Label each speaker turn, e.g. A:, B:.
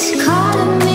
A: She's calling me.